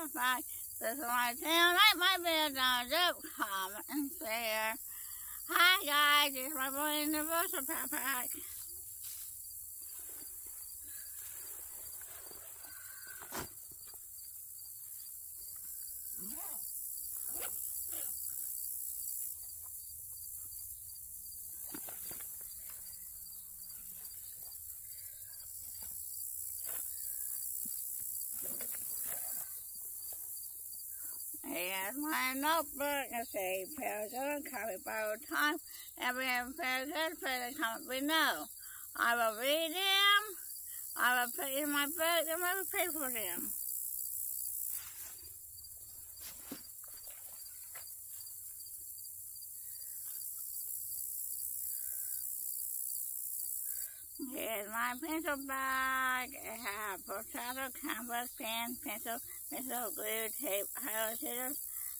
Popeye. This is my tail, like my bed down, joke, calm and fair. Hi guys, it's my morning in the of My notebook and say paragraph, copy borrow time, every paragraph, paragraph, comment below. I will read them, I will put in my book, and I will pay for them. Here's my pencil bag. I have potato, canvas, pen, pencil, pencil, glue, tape,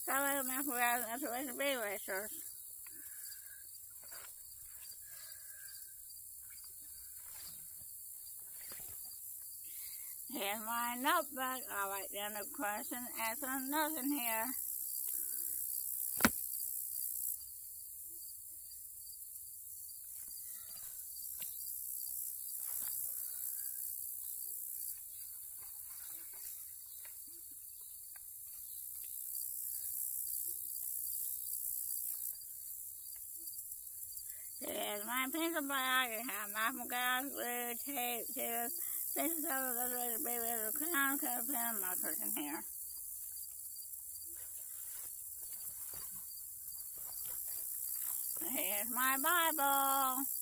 scissors, color, macaroni, and other ways erasers. Here's my notebook. I'll write down the question, answer, in here. My. I have my guys, glue, tape, scissors, pieces of the ready to be with a crown, cut pen, and markers in here. Here's my Bible.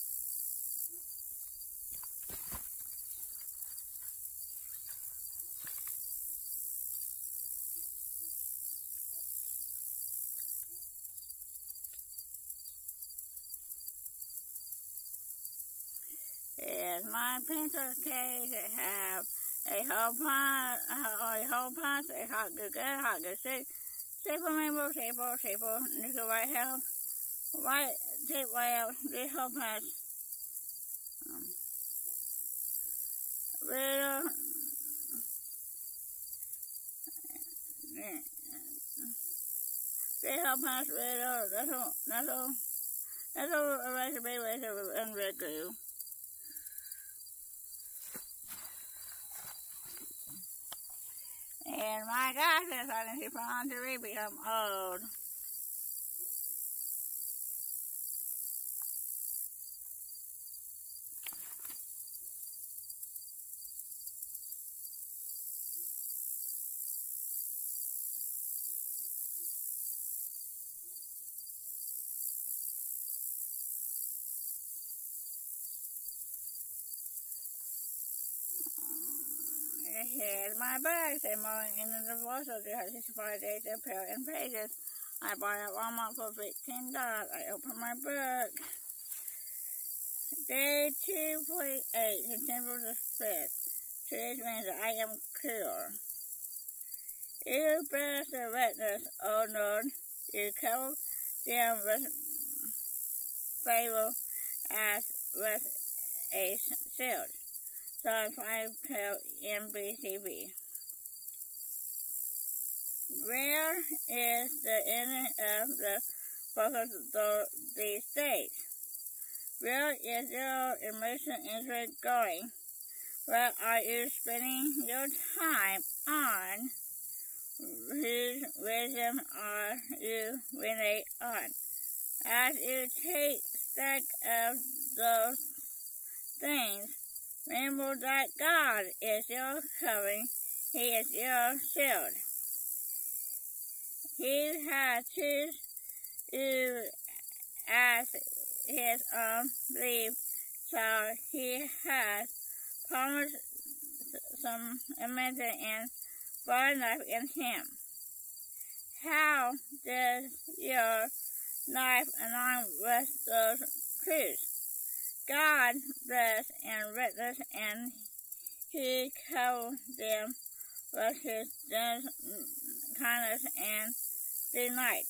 Here's my pencil case. It have a whole pint, a whole pint, a hot good good, hot good six, staple rainbow, staple, staple, nickel white house, white tape white out, three whole pints. Um, little, three whole pints, little, little, little, little eraser, baby eraser, and red glue. And my gosh, I didn't see to read become old. Here's my bag. Say my in the divorce of the 65 days of pill and pages. I bought at Walmart for $15. I opened my book. Day 248, September the 5th. Today's means I am clear. Oh, you bear the witness, O Lord. You cover them with favor as with a shield. Psalm 5 12 MBCB. Where is the end of the focus of these states? Where is your emotional interest going? Where are you spending your time on? Whose wisdom are you really on? As you take stock of those things, Remember that God is your covering. He is your shield. He has chosen you as his own belief, so he has promised some amazing and far life in him. How does your life align with those truths? God bless and witness, and he covered them with his kindness and delight.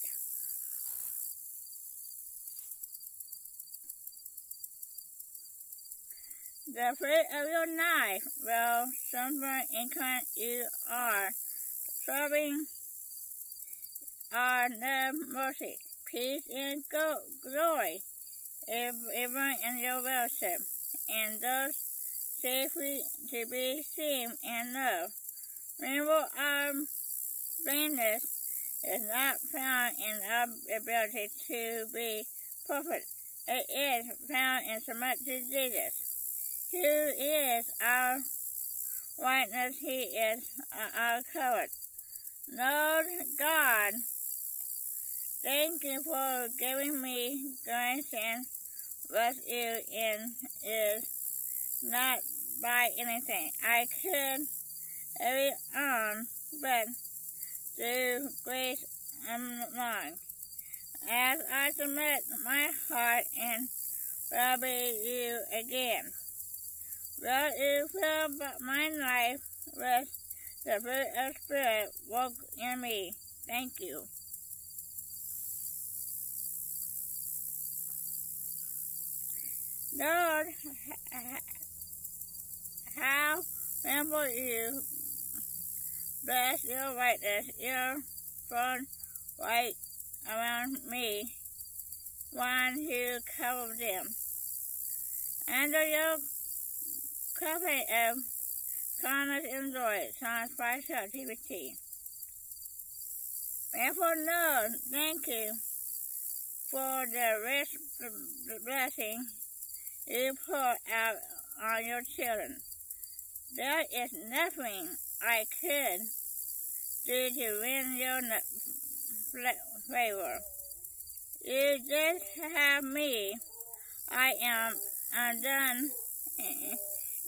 The fruit of your knife will suffer in kind you are, serving our love, mercy, peace, and glory, even in your worship, and those safely to be seen and loved. Rainbow our blindness is not found in our ability to be perfect. It is found in submission to Jesus, who is our whiteness. He is our color. Lord God, thank you for giving me grace and what you in is not by anything I could carry on, but through grace alone. As I submit my heart and love you again, will you fill my life with the fruit of Spirit work in me. Thank you. Lord, how simple you bless your whiteness, your front white around me, one who covered them. Under your covering of kindness and joy, Psalms 5 17. Therefore, Lord, thank you for the rich blessing you pour out on your children. There is nothing I could do to win your favor. You just have me. I am undone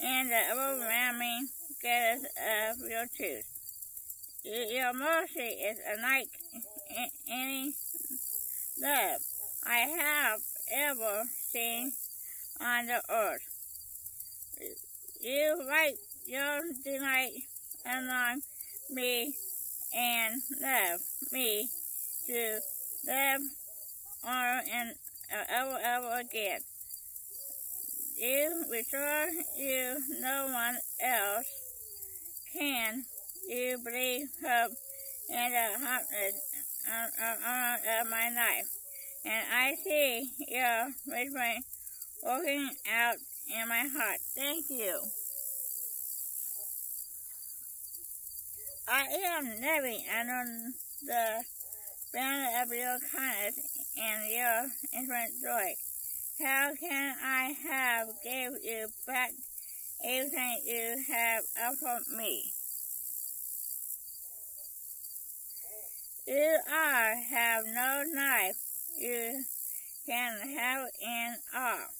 in the overwhelming gathers of your truth. Your mercy is unlike any love I have ever seen on the earth. You write your delight among me and love me to live on and ever, ever again. You restore you no one else can. You believe hope and the happiness of my life. And I see your restraint working out in my heart. Thank you. I am living under the banner of your kindness and your infinite joy. How can I have give you back everything you have offered me? You are have no knife you can have in all.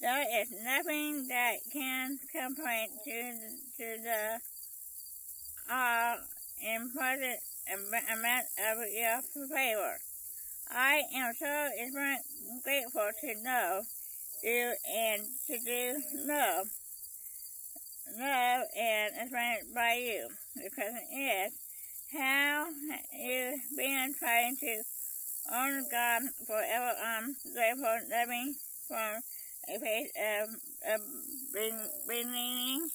There is nothing that can compare to, to the uh, all important amount of your favor. I am so grateful to know you and to do love, love and inspired by you. The question is, how you've been trying to honor God forever? I'm grateful living from a place of, of believing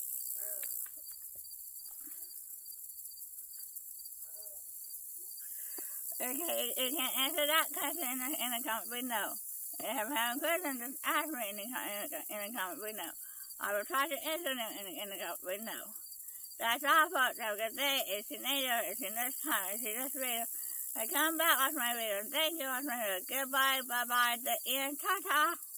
Okay, you can answer that question in the, in the comment below. If you have a question, just ask me in the, in the, in the comment below. I will try to answer them in the, in the comment below. That's all, folks. Have a good day. It's your later. It's your next time. It's your next video. I come back, watch my video. Thank you, watch my video. Goodbye, bye-bye, the end. Ta-ta.